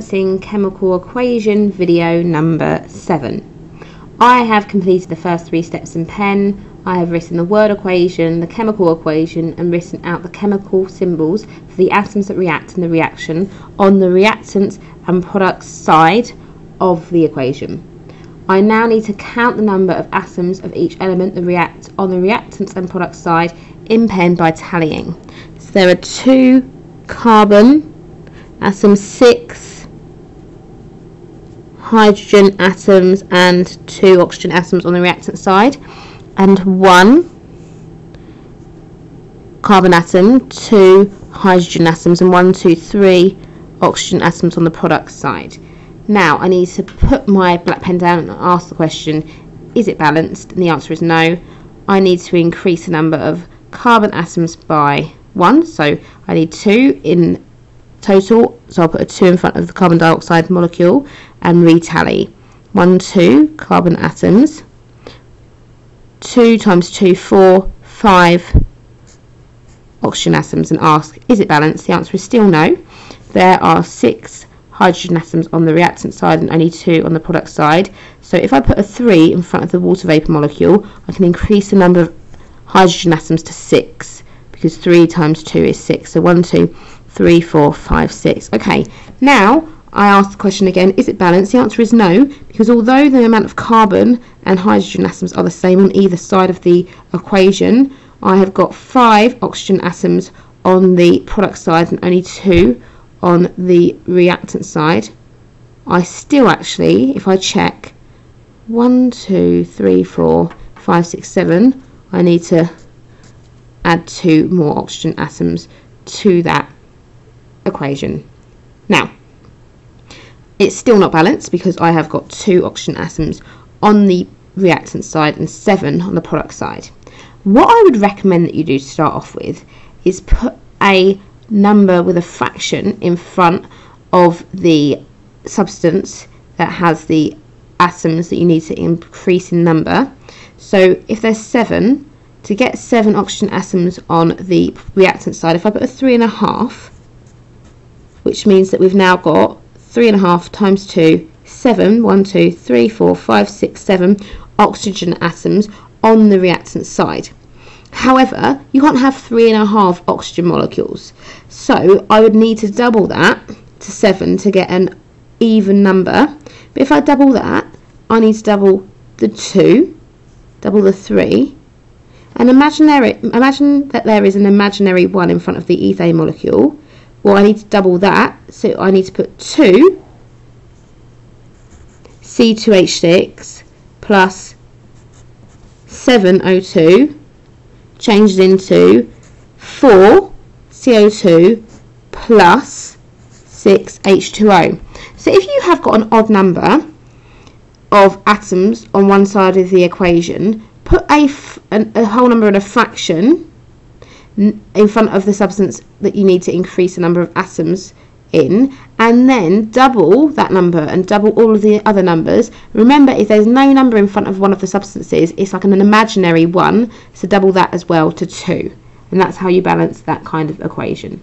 balancing chemical equation video number 7. I have completed the first three steps in pen. I have written the word equation, the chemical equation and written out the chemical symbols for the atoms that react in the reaction on the reactants and products side of the equation. I now need to count the number of atoms of each element that react on the reactants and products side in pen by tallying. So there are two carbon atoms, six hydrogen atoms and two oxygen atoms on the reactant side and one carbon atom, two hydrogen atoms and one, two, three oxygen atoms on the product side. Now I need to put my black pen down and ask the question, is it balanced? And the answer is no. I need to increase the number of carbon atoms by one, so I need two in total, so I'll put a 2 in front of the carbon dioxide molecule and retally. 1, 2 carbon atoms, 2 times 2, 4, 5 oxygen atoms and ask, is it balanced? The answer is still no. There are 6 hydrogen atoms on the reactant side and only 2 on the product side. So if I put a 3 in front of the water vapour molecule, I can increase the number of hydrogen atoms to 6 because 3 times 2 is 6. So 1, 2, three, four, five, six. Okay, now I ask the question again, is it balanced? The answer is no, because although the amount of carbon and hydrogen atoms are the same on either side of the equation, I have got five oxygen atoms on the product side and only two on the reactant side. I still actually, if I check, one, two, three, four, five, six, seven, I need to add two more oxygen atoms to that equation. Now, it's still not balanced because I have got two oxygen atoms on the reactant side and seven on the product side. What I would recommend that you do to start off with is put a number with a fraction in front of the substance that has the atoms that you need to increase in number. So if there's seven, to get seven oxygen atoms on the reactant side, if I put a three and a half, which means that we've now got 3.5 times 2, 7, 1, 2, 3, 4, 5, 6, 7 oxygen atoms on the reactant side. However, you can't have 3.5 oxygen molecules. So I would need to double that to 7 to get an even number. But if I double that, I need to double the 2, double the 3, and imaginary, imagine that there is an imaginary 1 in front of the ethane molecule well I need to double that so I need to put 2 C2H6 plus 7O2 changed into 4 CO2 plus 6 H2O. So if you have got an odd number of atoms on one side of the equation, put a, a whole number in a fraction in front of the substance that you need to increase the number of atoms in and then double that number and double all of the other numbers. Remember if there's no number in front of one of the substances it's like an imaginary one so double that as well to 2 and that's how you balance that kind of equation